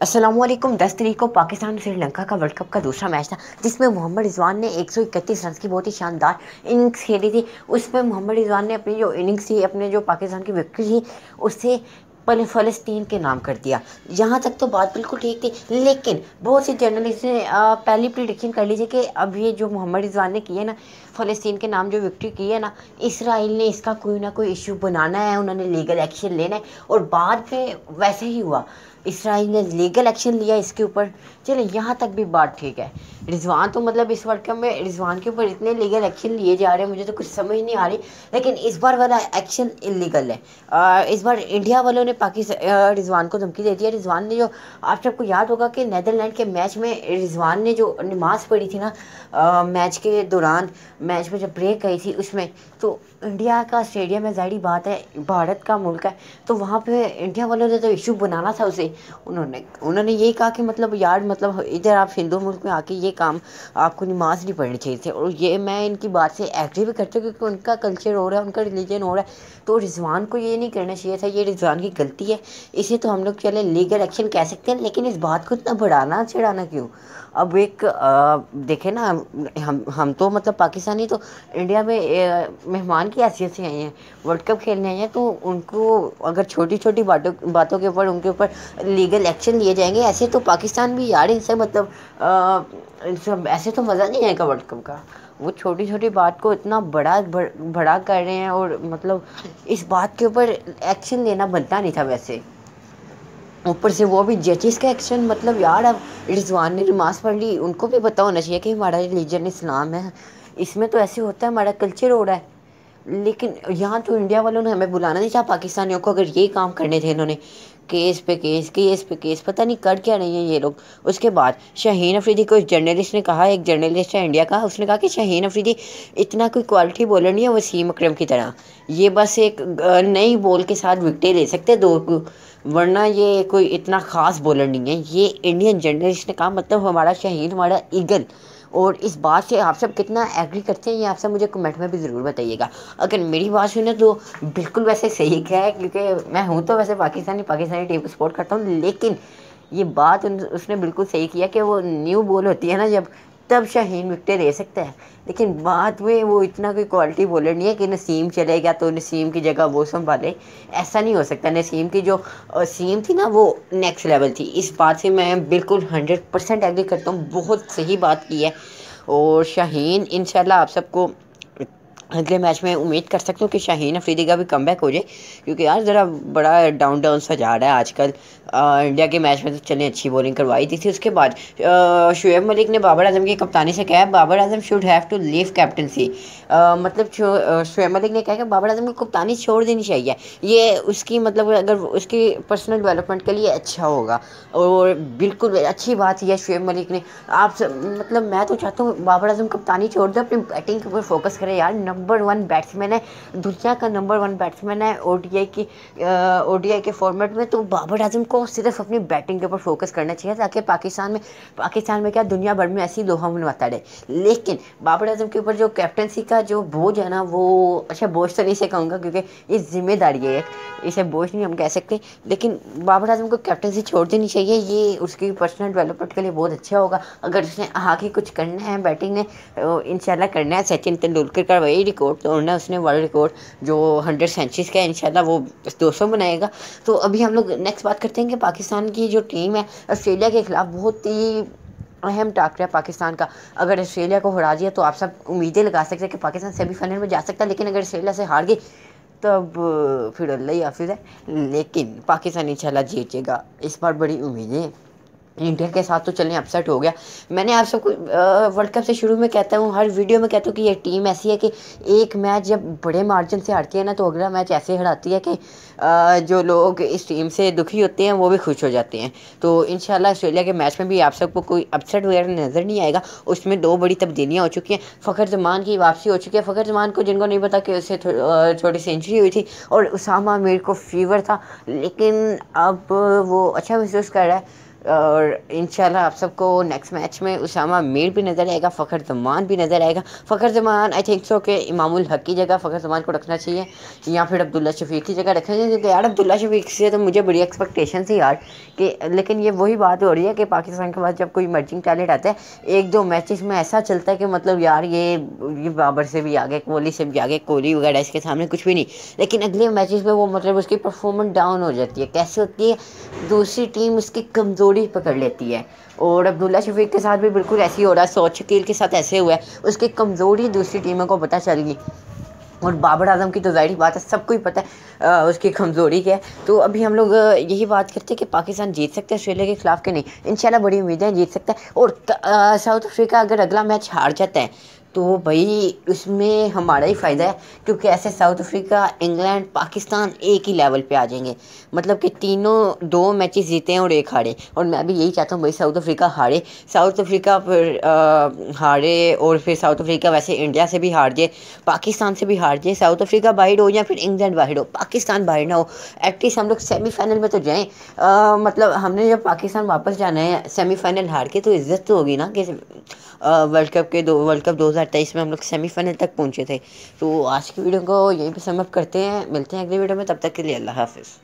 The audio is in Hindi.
असलम दस तरीक को पाकिस्तान श्रीलंका का वर्ल्ड कप का दूसरा मैच था, जिसमें मोहम्मद रिजवान ने एक सौ इकतीस रन की बहुत ही शानदार इनिंग्स खेली थी। उसमें मोहम्मद रिजवान ने अपनी जो इनिंग्स थी, अपने जो पाकिस्तान की विक्ट्री थी उससे फ़लस्तीन के नाम कर दिया। यहाँ तक तो बात बिल्कुल ठीक थी, लेकिन बहुत से जर्नलिस्ट ने पहली प्रिडिक्शन कर लीजिए कि अब ये जो मोहम्मद रिजवान ने किया ना, फ़लस्तीन के नाम जो विक्ट्री की है ना, इसराइल ने इसका कोई ना कोई इशू बनाना है, उन्होंने लीगल एक्शन लेना है, और बाद में वैसे ही हुआ। इसराइल ने लीगल एक्शन लिया इसके ऊपर। चले यहाँ तक भी बात ठीक है। रिजवान तो मतलब इस वर्ल्ड कप में रिजवान के ऊपर इतने लीगल एक्शन लिए जा रहे हैं मुझे तो कुछ समझ नहीं आ रही। लेकिन इस बार वाला एक्शन इलीगल है। आ, इस बार इंडिया वालों ने पाकिस्तान रिजवान को धमकी दे दी है। रिजवान ने जो आप सबको याद होगा कि नैदरलैंड के मैच में रिजवान ने जो नमाज़ पढ़ी थी ना आ, मैच के दौरान मैच में जब ब्रेक गई थी उसमें तो इंडिया का स्टेडियम है ज़ाहिर बात है भारत का मुल्क है तो वहाँ पर इंडिया वालों ने तो इशू बनाना था उसे। उन्होंने उन्होंने यही कहा कि मतलब यार मतलब इधर आप हिंदू मुल्क में आके ये काम आपको नमाज़ नहीं पढ़नी चाहिए थी। और ये मैं इनकी बात से एग्री भी करती हूँ क्योंकि उनका कल्चर हो रहा है, उनका रिलीजन हो रहा है। तो रिजवान को ये नहीं करना चाहिए था, ये रिजवान की गलती है। इसे तो हम लोग चले लीगल एक्शन कह सकते हैं, लेकिन इस बात को इतना बढ़ाना, चढ़ाना क्यों? अब एक देखे ना, हम हम तो मतलब पाकिस्तानी तो इंडिया में मेहमान की हैसियत से आए हैं वर्ल्ड कप खेलने आए हैं तो उनको अगर छोटी छोटी बातों बातों के ऊपर, उनके ऊपर लीगल एक्शन लिए जाएँगे, ऐसे तो पाकिस्तान भी यार इनसे मतलब सब ऐसे तो मज़ा नहीं आएगा वर्ल्ड कप का। वो छोटी छोटी बात को इतना बड़ा बड़ा कर रहे हैं और मतलब इस बात के ऊपर एक्शन लेना बनता नहीं था वैसे। ऊपर से वो भी जजेस का एक्शन मतलब यार अब रिजवान ने नमाज़ पढ़ ली, उनको भी पता होना चाहिए कि हमारा रिलीजन इस्लाम है। इसमें तो ऐसे होता है, हमारा कल्चर हो रहा है। लेकिन यहाँ तो इंडिया वालों ने हमें बुलाना नहीं चाहा पाकिस्तानियों को अगर ये काम करने थे इन्होंने केस पे केस केस पे केस, पता नहीं कर क्या रही है ये लोग। उसके बाद शहीन अफरीदी को एक जर्नलिस्ट ने कहा, एक जर्नलिस्ट है इंडिया का, उसने कहा कि शाहीन अफरीदी इतना कोई क्वालिटी बॉलर नहीं है वसीम अक्रम की तरह। ये बस एक नई बॉल के साथ विकटे ले सकते दो वरना ये कोई इतना ख़ास बॉलर नहीं है। ये इंडियन जर्नलिस्ट ने कहा मतलब हमारा शहीन, हमारा ईगल और इस बात से आप सब कितना एग्री करते हैं, ये आप सब मुझे कमेंट में भी ज़रूर बताइएगा। अगर मेरी बात सुने तो बिल्कुल वैसे सही क्या है, क्योंकि मैं हूँ तो वैसे पाकिस्तानी पाकिस्तानी टीम को सपोर्ट करता हूँ, लेकिन ये बात उसने बिल्कुल सही किया कि वो न्यू बॉल होती है ना जब तब शाहीन विकटे ले सकता है। लेकिन बाद में वो इतना कोई क्वालिटी बॉलर नहीं है कि नसीम चले गया तो नसीम की जगह वो संभाले। ऐसा नहीं हो सकता। नसीम की जो सीम थी ना वो नेक्स्ट लेवल थी। इस बात से मैं बिल्कुल हंड्रेड परसेंट एग्री करता हूँ। बहुत सही बात की है। और शाहीन इन आप सबको अगले मैच में उम्मीद कर सकते हो कि शाहीन अफरीदी का भी कम हो जाए क्योंकि यार ज़रा बड़ा डाउन डाउन सा जा रहा है आजकल। इंडिया के मैच में तो चले अच्छी बॉलिंग करवाई थी, थी उसके बाद। शुएब मलिक ने बाबर आज़म की कप्तानी से कहा है Babar Azam should have to leave captaincy मतलब शुएब मलिक ने कहा कि बाबर आज़म को कप्तानी छोड़ देनी चाहिए। ये उसकी मतलब अगर उसकी पर्सनल डेवलपमेंट के लिए अच्छा होगा। और बिल्कुल अच्छी बात है शुएब मलिक ने। आप मतलब मैं तो चाहता हूँ बाबर आज़म कप्तानी छोड़ दे अपनी बैटिंग के ऊपर फोकस करें। यार नंबर वन बैट्समैन है। दुनिया का नंबर वन बैट्समैन है ओडीआई की ओ के फॉर्मेट में। तो बाबर आज़म को सिर्फ़ अपनी बैटिंग के ऊपर फोकस करना चाहिए ताकि पाकिस्तान में पाकिस्तान में क्या दुनिया भर में ऐसी लोहा मनवाता रहे लेकिन बाबर आज़म के ऊपर जो कैप्टनसी का जो बोझ है ना, वो अच्छा बोझ तो नहीं से कहूँगा क्योंकि ये ज़िम्मेदारी है इसे बोझ नहीं हम कह सकते। लेकिन बाबर आज़म को कैप्टनसी छोड़ देनी चाहिए, ये उसकी पर्सनल डेवलपमेंट के लिए बहुत अच्छा होगा। अगर उसने आगे कुछ करना है बैटिंग ने इंशाल्लाह करना है। सचिन तेंदुलकर का वही रिकॉर्ड तोड़ना है, उसने वर्ल्ड रिकॉर्ड जो हंड्रेड सेंचुरीज का है, इंशाल्लाह वो दो सौ बनाएगा। तो अभी हम लोग नेक्स्ट बात करते हैं कि पाकिस्तान की जो टीम है, ऑस्ट्रेलिया के खिलाफ बहुत ही अहम टाकरा पाकिस्तान का। अगर ऑस्ट्रेलिया को हरा दिया तो आप सब उम्मीदें लगा सकते हैं कि पाकिस्तान सेमीफाइनल में जा सकता है, लेकिन अगर ऑस्ट्रेलिया से हार गई तब फिर अल्लाह हाफिज़ है। लेकिन पाकिस्तान इंशाल्लाह जीतेगा। इस बार बड़ी उम्मीदें इंडिया के साथ तो चलें अपसेट हो गया। मैंने आप सबको वर्ल्ड कप से शुरू में कहता हूँ, हर वीडियो में कहता हूँ कि ये टीम ऐसी है कि एक मैच जब बड़े मार्जिन से हारती है ना तो अगला मैच ऐसे हराती है कि जो लोग इस टीम से दुखी होते हैं, वो भी खुश हो जाते हैं। तो इन ऑस्ट्रेलिया के मैच में भी आप सबको कोई अपसेट वगैरह नज़र नहीं आएगा। उसमें दो बड़ी तब्दीलियाँ हो चुकी हैं। फ़खर जमान की वापसी हो चुकी है। फ़खर जमान को जिनको नहीं पता कि उससे छोटी सेंचुरी हुई थी और उसामा मीर को फीवर था। लेकिन अब वो अच्छा महसूस कर रहा है। और इन आप सबको नेक्स्ट मैच में उसामा मीर भी नज़र आएगा, फ़खर जमान भी नज़र आएगा। Fakhar Zaman I think so के इमामुल हक की जगह फ़खर जमान को रखना चाहिए। या फिर अब्दुल्ला शफीक की जगह रखना चाहिए, क्योंकि यार अब्दुल्ला शफीक से तो मुझे बड़ी एक्सपेक्टेशन थी यार कि, लेकिन ये वही बात हो रही है कि पाकिस्तान के पास जब कोई मर्जिंग टैलेंट आता है, एक दो मैचेस में ऐसा चलता है कि मतलब यार ये ये बाबर से भी आगे, कोहली से भी आगे, कोहली वगैरह इसके सामने कुछ भी नहीं। लेकिन अगले मैचेस में वो मतलब उसकी परफॉर्मेंस डाउन हो जाती है। कैसे होती है? दूसरी टीम उसकी कमज़ोरी पकड़ लेती है। और अब्दुल्ला शफीक के साथ भी बिल्कुल ऐसे ही हो रहा है सौद शकील के साथ ऐसे हुआ है। उसकी कमज़ोरी दूसरी टीमों को पता चल गई। और बाबर आज़म की तो ज़ाहिर बात है सबको ही पता है आ, उसकी कमज़ोरी क्या है। तो अभी हम लोग यही बात करते हैं कि पाकिस्तान जीत सकते हैं ऑस्ट्रेलिया के खिलाफ के नहीं। इंशाल्लाह बड़ी उम्मीदें जीत सकते हैं। और साउथ अफ्रीका अगर अगला मैच हार जाता है तो भाई, उसमें हमारा ही फ़ायदा है, क्योंकि ऐसे साउथ अफ्रीका, इंग्लैंड, पाकिस्तान एक ही लेवल पे आ जाएँगे। मतलब कि तीनों, दो मैचेस जीते हैं और एक हारे। और मैं भी यही चाहता हूँ, भाई, साउथ अफ्रीका हारे। साउथ अफ्रीका फिर हारे और फिर साउथ अफ्रीका वैसे इंडिया से भी हार जाए, पाकिस्तान से भी हार जाए, साउथ अफ्रीका बाहर हो या फिर इंग्लैंड बाहर हो, पाकिस्तान बाहर ना हो। एटलीस्ट हम लोग सेमीफाइनल में तो जाएँ। मतलब हमने जब पाकिस्तान वापस जाना है सेमीफाइनल हार के तो इज़्ज़त तो होगी ना कि वर्ल्ड कप के दो वर्ल्ड कप दो हज़ार तेईस में हम लोग सेमीफाइनल तक पहुँचे थे। तो आज की वीडियो को यहीं पर समअप करते हैं। मिलते हैं अगले वीडियो में। तब तक के लिए अल्लाह हाफिज़।